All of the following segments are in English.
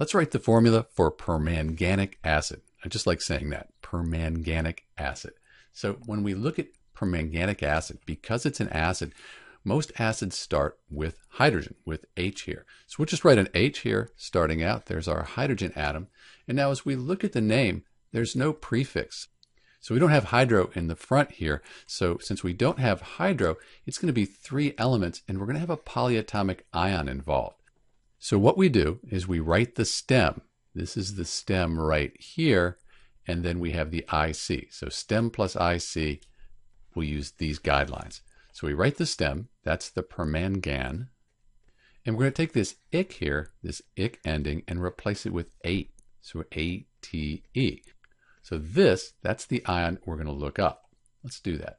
Let's write the formula for permanganic acid. I just like saying that, permanganic acid. So when we look at permanganic acid, because it's an acid, most acids start with hydrogen, with H here. So we'll just write an H here starting out. There's our hydrogen atom. And now as we look at the name, there's no prefix. So we don't have hydro in the front here. So since we don't have hydro, it's going to be three elements and we're going to have a polyatomic ion involved. So what we do is we write the stem. This is the stem right here. And then we have the IC. So stem plus IC, we'll use these guidelines. So we write the stem, that's the permangan. And we're going to take this ic here, this ic ending, and replace it with 8. So ATE. So this, that's the ion we're going to look up. Let's do that.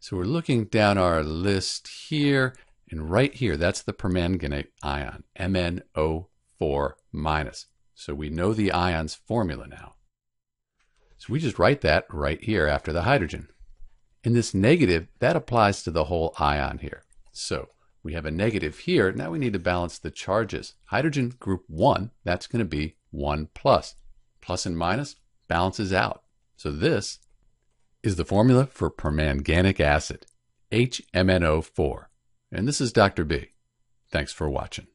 So we're looking down our list here, and right here, that's the permanganate ion, MnO4 minus. So we know the ion's formula now. So we just write that right here after the hydrogen. And this negative, that applies to the whole ion here. So we have a negative here. Now we need to balance the charges. Hydrogen group 1, that's going to be 1 plus. Plus and minus balances out. So this is the formula for permanganic acid, HMnO4. And this is Dr. B. Thanks for watching.